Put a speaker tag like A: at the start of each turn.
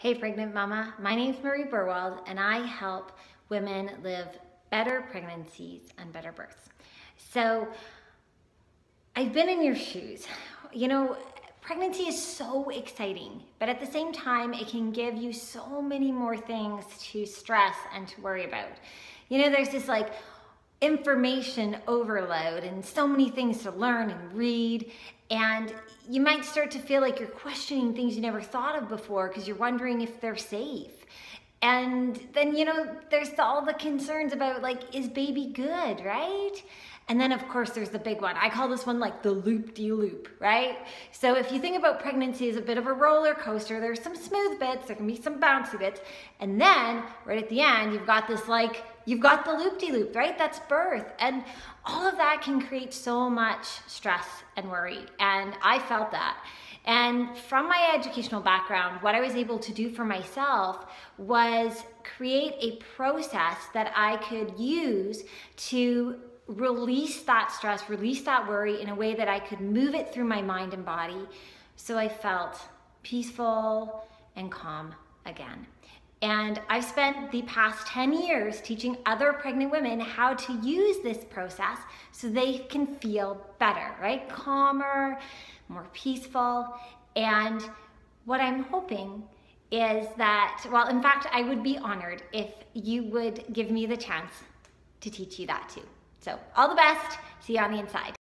A: Hey, pregnant mama. My name is Marie Berwald, and I help women live better pregnancies and better births. So, I've been in your shoes. You know, pregnancy is so exciting, but at the same time, it can give you so many more things to stress and to worry about. You know, there's this like, information overload and so many things to learn and read. And you might start to feel like you're questioning things you never thought of before because you're wondering if they're safe. And then, you know, there's all the concerns about like, is baby good, right? And then, of course, there's the big one. I call this one like the loop de loop, right? So, if you think about pregnancy as a bit of a roller coaster, there's some smooth bits, there can be some bouncy bits. And then, right at the end, you've got this like, you've got the loop de loop, right? That's birth. And all of that can create so much stress and worry. And I felt that. And from my educational background, what I was able to do for myself was create a process that I could use to release that stress, release that worry in a way that I could move it through my mind and body so I felt peaceful and calm again. And I've spent the past 10 years teaching other pregnant women how to use this process so they can feel better, right? Calmer, more peaceful. And what I'm hoping is that, well, in fact, I would be honored if you would give me the chance to teach you that too. So all the best. See you on the inside.